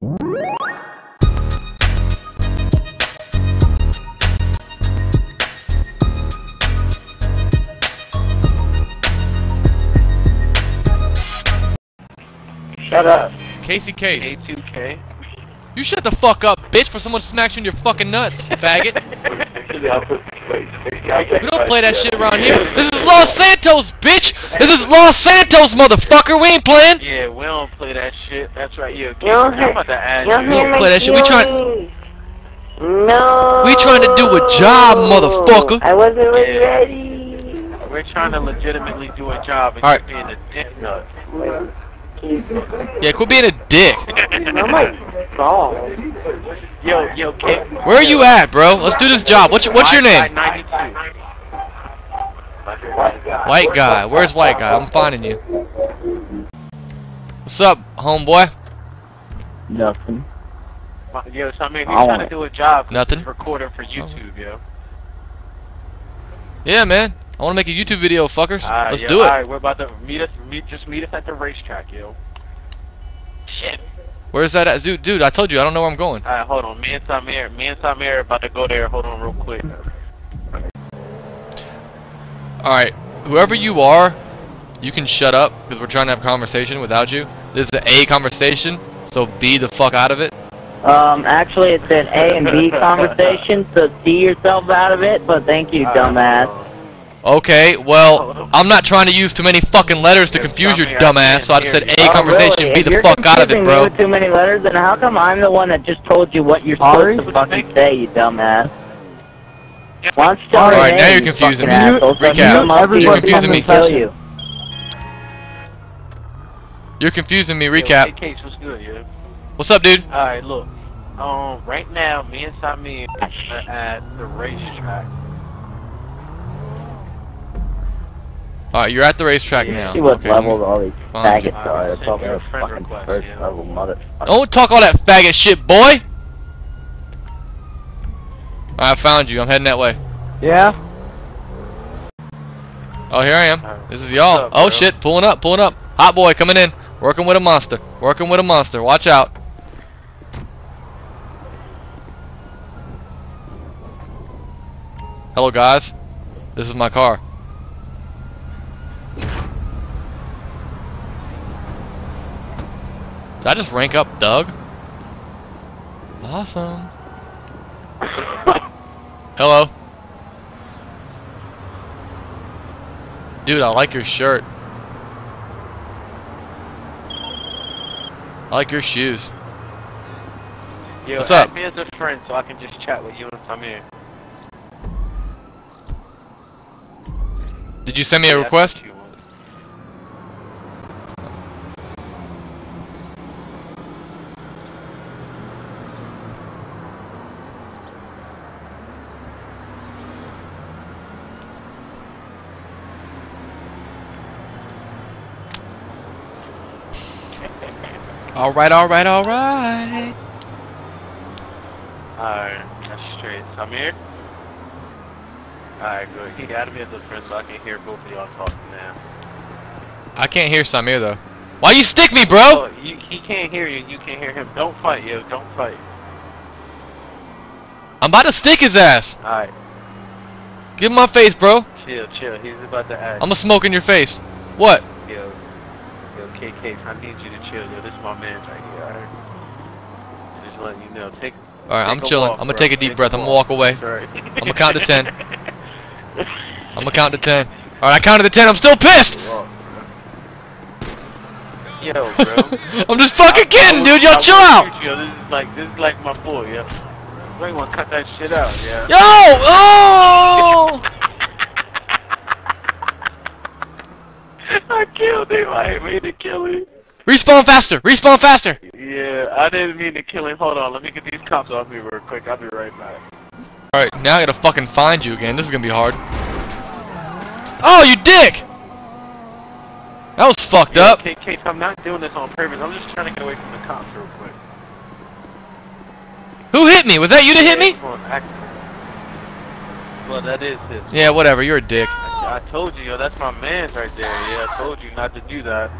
Shut up. Casey Case. A2K. You shut the fuck up, bitch, for someone smacks you in your fucking nuts, faggot. We don't play that shit around here. This is Los Santos, bitch! This is Los Santos, motherfucker! We ain't playing! Yeah, we don't play that shit. That's right. Yeah, You don't I'm hear- about to add You don't don't play that shit. We trying- feelings. No. We trying to do a job, motherfucker. I wasn't really Yeah. ready. We're trying to legitimately do a job and Alright. you're being a dick nut. Yeah, quit being a dick. My god. Yo, yo, kid. Where are you at, bro? Let's do this job. What's your, what's your name? White guy. Where's white guy? I'm finding you. What's up, homeboy? Nothing. Yo, so I mean, I trying to do a job. Nothing? Recording for YouTube, yo. Yeah, man. I want to make a YouTube video, fuckers. Alright, Let's yo, do it. Alright, we're about to meet us. Meet, just meet us at the racetrack, yo. Shit. Where's that at? Dude, dude, I told you, I don't know where I'm going. Alright, hold on. Me and Samir, me and Samir are about to go there. Hold on, real quick. Alright, whoever you are, you can shut up, because we're trying to have a conversation without you. This is an A conversation, so B the fuck out of it. Um, actually, it's an A and B conversation, so see yourself out of it, but thank you, dumbass. Okay, well, I'm not trying to use too many fucking letters to confuse your dumbass, so I just said A Oh, conversation, really? B the fuck out of it, confusing me bro. with too many letters, then how come I'm the one that just told you what you're supposed to fucking say, you dumbass? Why don't you tell Alright, now you're confusing fucking me. asshole, I can Recap. come up to you You're confusing me. you. You're confusing me, recap. hey, Case, what's good, yo? What's up, dude? Alright, look. Um, right now, me and Samir are at the racetrack. Alright, you're at the racetrack now. See what Okay, level all these fine. faggots are. It's all Send you their fucking request, first yeah. level motherfucker. Don't talk all that faggot shit, boy! Alright, I found you. I'm heading that way. Yeah? Oh, here I am. This is y'all. Oh, bro? shit. Pulling up, pulling up. Hot boy coming in. Working with a monster. Working with a monster. Watch out. Hello, guys. This is my car. Did I just rank up Doug? Awesome. Hello. Dude, I like your shirt. I like your shoes. Yo, What's up? me as a friend so I can just chat with you and here. Did you send me a request? That's what you want. Alright, alright, alright. Alright, that's straight. Samir? Alright, good. He added me as a friend so I can hear both of y'all talking now. I can't hear Samir though. Why you stick me, bro? Oh, you, he can't hear you, you can't hear him. Don't fight, yo. Don't fight. I'm about to stick his ass. Alright, Give him my face, bro. chill, chill. He's about to add. I'm gonna smoke in your face. What? Yo, yo, KK, I need you to chill, yo. This is my man right here, alright? Just letting you know. Take. Alright, I'm take chilling. walk, I'm gonna bro. take a deep Take breath. I'm gonna walk away. Right. I'm gonna count to 10. I'm gonna count to 10. Alright, I counted to 10. I'm still pissed! Yo, bro. I'm just fucking kidding, dude. Yo, chill out. Yo, this is like this is like my boy, yo. Ain't wanna cut that shit out, yeah. Yo! Oh! I killed him. I ain't mean to kill him. Respawn faster! Respawn faster! Yeah, I didn't mean to kill him. Hold on, let me get these cops off me real quick. I'll be right back. Alright, now I gotta fucking find you again. This is gonna be hard. Oh, you dick! That was fucked Yo, up. Kate, Kate, I'm not doing this on purpose. I'm just trying to get away from the cops real quick. Who hit me? Was that you that hit me? Come Well, that is his. Yeah, whatever. You're a dick. I told you, yo, that's my man's right there. Yeah, I told you not to do that.